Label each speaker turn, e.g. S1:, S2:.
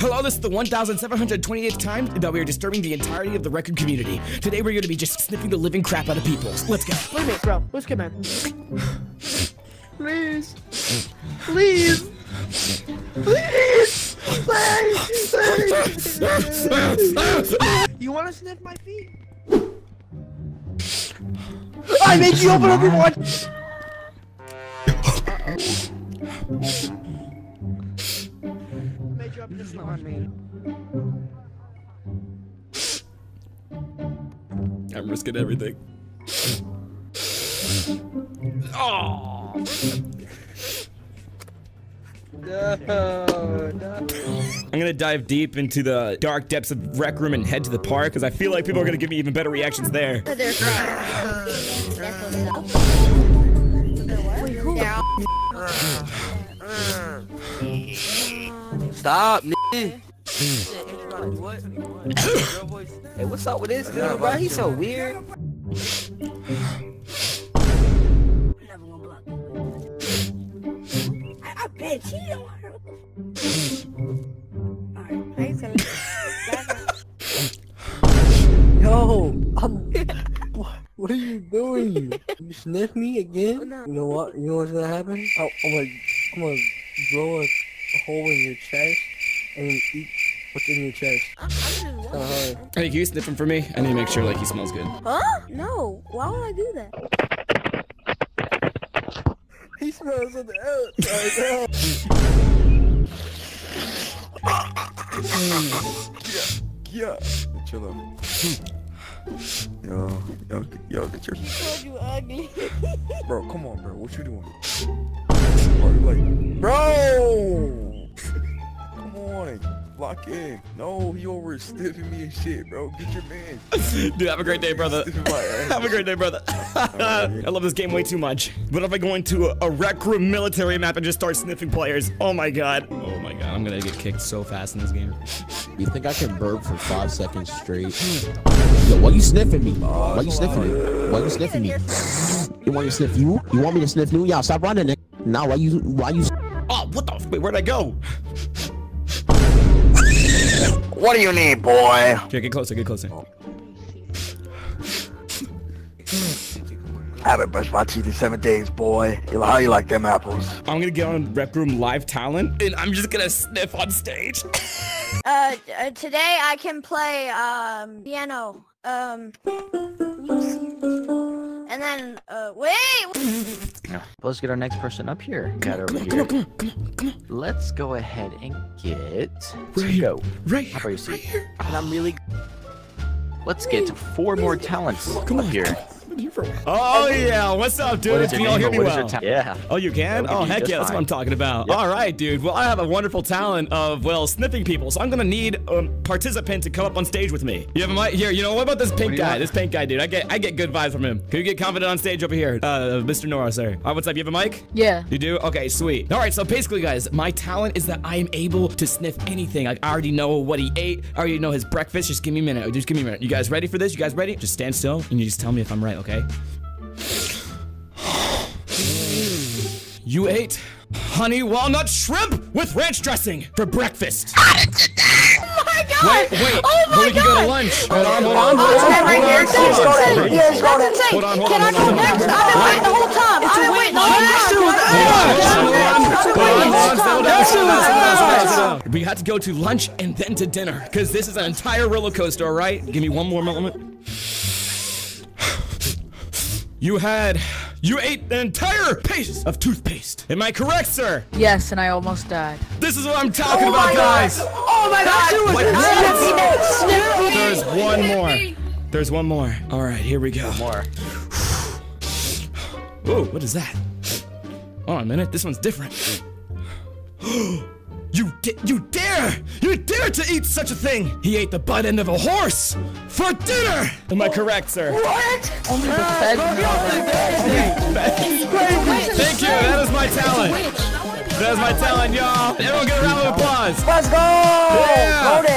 S1: Hello, this is the 1,728th time that we are disturbing the entirety of the Rec Room community. Today we're going to be just sniffing the living crap out of people. Let's go.
S2: Wait a minute, bro. Let's get man. Please. Please. Please. Please. Please. You want to sniff my feet? I made you open up your one. made you open this one on me.
S1: I'm risking everything. Oh.
S2: No, no.
S1: I'm gonna dive deep into the dark depths of Rec Room and head to the park because I feel like people are gonna give me even better reactions there.
S3: Stop, nigga. hey, what's up with this dude, bro? He's so weird.
S4: I bet you don't Alright, thanks,
S2: Yo, I'm. what, what are you doing? You sniff me again? You know what? You know what's gonna happen? i I'm gonna, I'm gonna blow a, a hole in your chest and then eat what's in your chest.
S4: I'm, I'm
S2: Uh
S1: Hey, can you sniff him for me? I need to make sure like he smells good.
S4: Huh? No. Why would I do that?
S2: He smells something else. Right now.
S5: Yeah, yeah. chill out. Yo, yo, yo, get your
S4: told you ugly.
S5: bro. Come on, bro. What you doing? Bro, like, bro. Come on, lock in. No, he over sniffing me and shit, bro. Get your man.
S1: Dude, have a great day, brother.
S5: Sniffing my ass.
S1: Have a great day, brother. I love this game way too much. What if I go into a, a rec room military map and just start sniffing players? Oh my god. Oh my god, I'm gonna get kicked so fast in this game.
S6: You think I can burp for five seconds straight? Yo, why you sniffing me? Why you sniffing me? Why you sniffing me? You want me to sniff you? You want me to sniff you? Yeah, stop running, nigga. Now, why you? Why you?
S1: Oh, what the? Wait, where'd I go?
S3: What do you need, boy?
S1: Here, get closer, get closer.
S3: I haven't brushed my teeth in seven days, boy. How you like them apples?
S1: I'm gonna get on Rec Room Live Talent, and I'm just gonna sniff on stage.
S4: Uh, uh, today I can play um piano. Um, and then uh wait.
S7: Let's get our next person up here. Got over
S1: come on,
S7: here.
S1: come on, come on, come on.
S7: Let's go ahead and get
S1: Right here.
S7: Go.
S1: Right
S7: How
S1: here,
S7: about you
S1: right here.
S7: And I'm really. Let's get four more talents
S1: Come
S7: up
S1: on,
S7: here.
S1: Come on. Been here for a while. Oh yeah, what's up, dude?
S7: What is
S1: Can
S7: your
S1: you all hear me
S7: What is your
S1: well?
S7: ta- Yeah.
S1: Oh, you can?
S7: Yeah, can
S1: oh, heck
S7: just
S1: yeah, that's what. I'm talking about.
S7: Yep.
S1: All right, dude. Well, I have a wonderful talent of, well, sniffing people, so I'm gonna need a um, participant to come up on stage with me. You have a mic? Here, you know, what about this pink guy?
S7: want?
S1: This pink guy, dude. I get I get good vibes from him. Can you get confident on stage over here? Uh, Mr. Nora, sir. Uh, what's up? You have a mic?
S8: Yeah.
S1: You do? Okay, sweet. All right, so basically, guys, my talent is that I am able to sniff anything. Like, I already know what he ate. I already know his breakfast. Just give me a minute. Just give me a minute. You guys ready for this? You guys ready? Just stand still and you just tell me if I'm right, okay? You ate honey walnut shrimp with ranch dressing for breakfast.
S4: Oh my god!
S1: Wait, wait.
S4: Oh my
S1: Well, we can go to
S4: God!
S1: lunch. Oh, hold on, hold on.
S4: Oh,
S1: Hold on, hold on, hold on.
S4: insane. That's insane.
S1: Hold on, hold
S4: Can
S1: on,
S4: I go next? I've been waiting the whole time. I've been waiting the whole time.
S1: We had to go to lunch and then to dinner because this is an entire roller coaster, all right? Give me one more moment. You had, you ate an entire paste of toothpaste. Am I correct, sir?
S8: Yes, and I almost died.
S1: This is what I'm oh talking about, guys.
S4: Oh my god!
S1: Wait,
S4: Sniff me.
S1: There's one more. There's one more. All right, here we go.
S7: One more.
S1: Whoa, what is that? Hold on a minute, this one's different. you did. you dare! You dare to eat such a thing! He ate the butt end of a horse for dinner! Am I correct, sir?
S4: What?
S8: Only the feds know that.
S1: Thank you, that is my talent. That is my talent, y'all. Everyone get a round of applause.
S2: Let's go!
S1: Yeah.
S2: Go there!